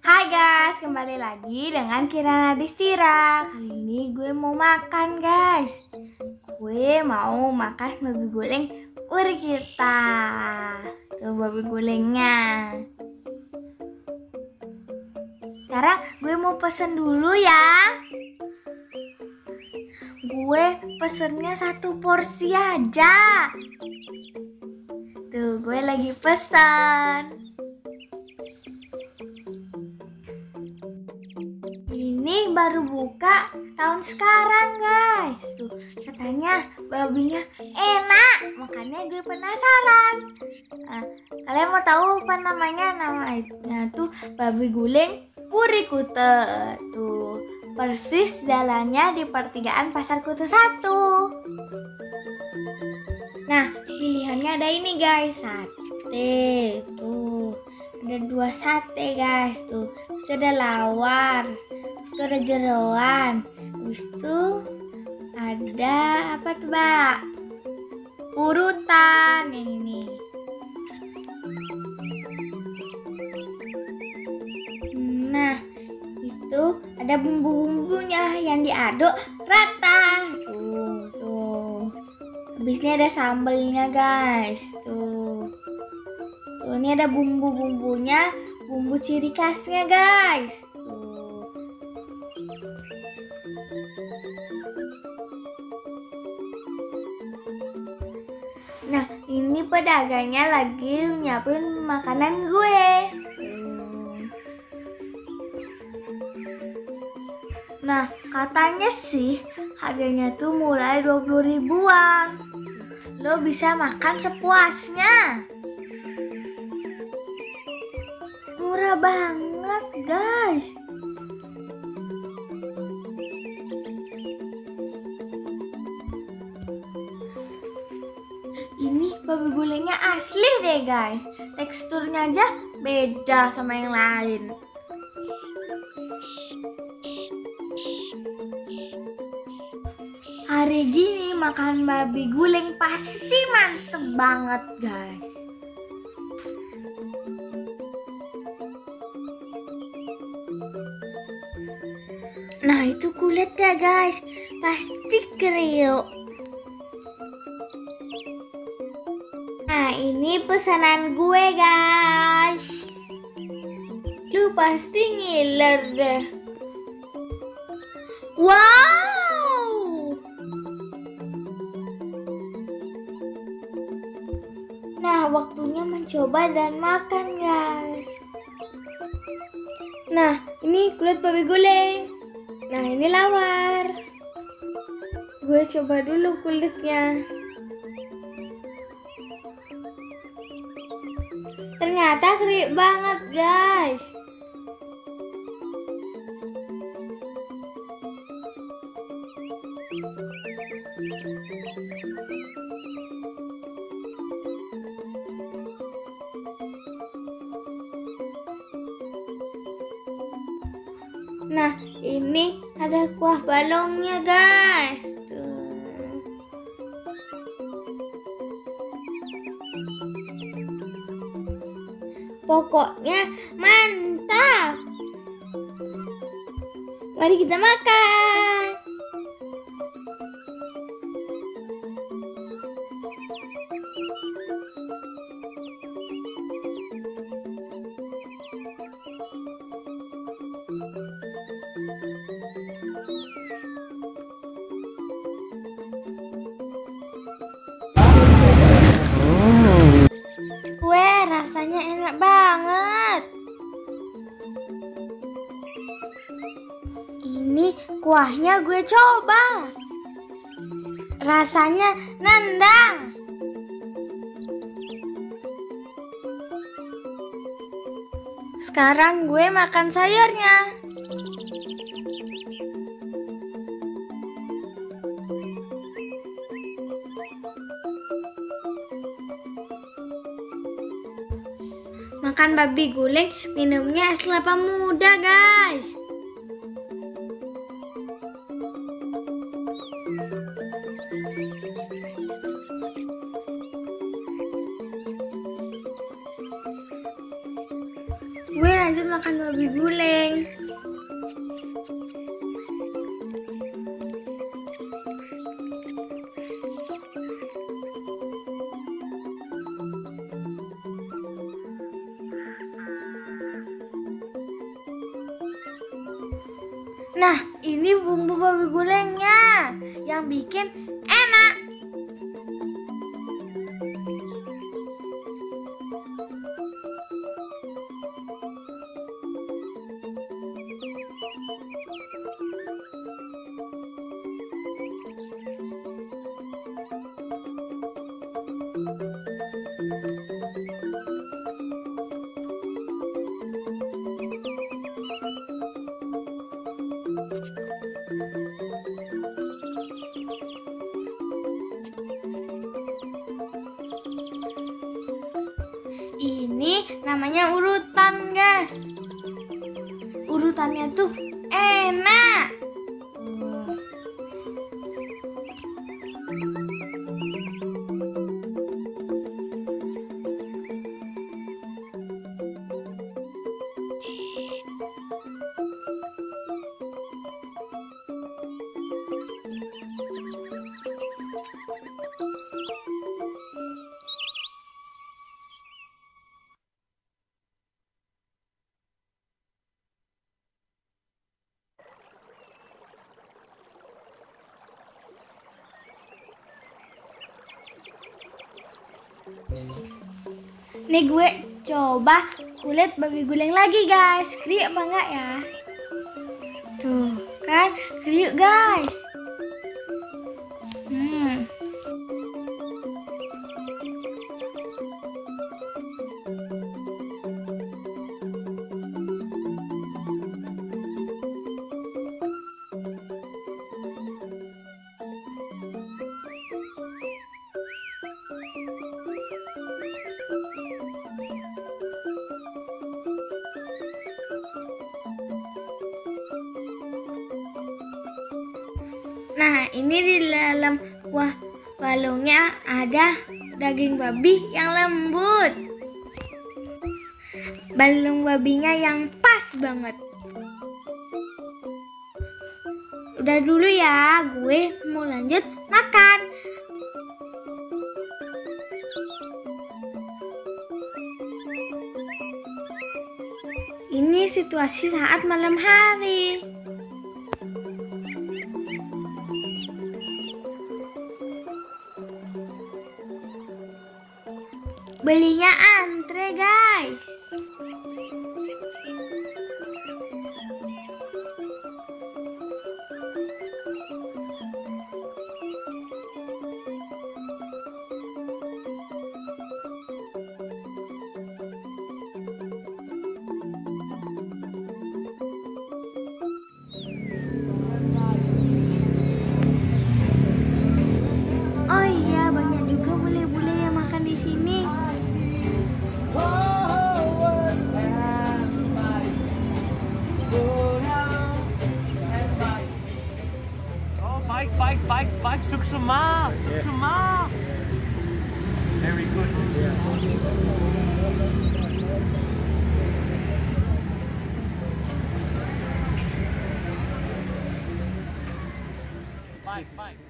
Hai guys, kembali lagi dengan Kirana Distira. Kali ini gue mau makan guys. Gue mau makan babi guling uri kita. Tuh babi gulingnya. Sekarang gue mau pesen dulu ya. Gue pesennya satu porsi aja. Tuh gue lagi pesan. Ini baru buka tahun sekarang guys Tuh katanya babinya enak Makanya gue penasaran Nah, Kalian mau tahu apa namanya? Namanya tuh babi guling puri kute Tuh persis jalannya di pertigaan pasar kute 1 Nah pilihannya ada ini guys. Sate Tuh. Ada dua sate guys tuh. Terus ada lawar Terus ada jeroan Terus itu ada apa tuh mbak? Urutan yang ini ada bumbu-bumbunya yang diaduk rata. Tuh tuh. Habisnya ada sambelnya guys. Tuh. Tuh ini ada bumbu-bumbunya bumbu ciri khasnya guys. Nah, ini pedagangnya lagi nyiapin makanan gue. Nah, katanya sih harganya tuh mulai 20 ribuan. Lo bisa makan sepuasnya. Murah banget, guys. Ini babi gulingnya asli deh guys Teksturnya aja beda sama yang lain Hari gini makan babi guling pasti mantep banget guys Nah itu kulitnya guys Pasti kriuk Nah, ini pesanan gue, guys. Lu pasti ngiler deh. Wow! Nah, waktunya mencoba dan makan, guys. Nah, ini kulit babi guling. Nah, ini lawar. Gue coba dulu kulitnya. Ternyata kriuk banget guys Nah ini ada kuah balongnya guys. Pokoknya mantap. Mari kita makan. Kuahnya gue coba. Rasanya nendang. Sekarang gue makan sayurnya. Makan babi guling, minumnya es kelapa muda, guys. Lanjut makan babi guling. Nah, ini bumbu babi gulingnya yang bikin Ini namanya urutan, guys. Urutannya tuh enak. Nih gue coba kulit babi guling lagi guys. Kriuk apa enggak ya? Tuh kan kriuk guys. Nah, ini di dalam wah balungnya ada daging babi yang lembut. Balung babinya yang pas banget. Udah dulu ya, gue mau lanjut makan. Ini situasi saat malam hari. Belinya antre, guys. bike, bike, bike, bike, suk suma, suk suma. Very good. Bike, bike.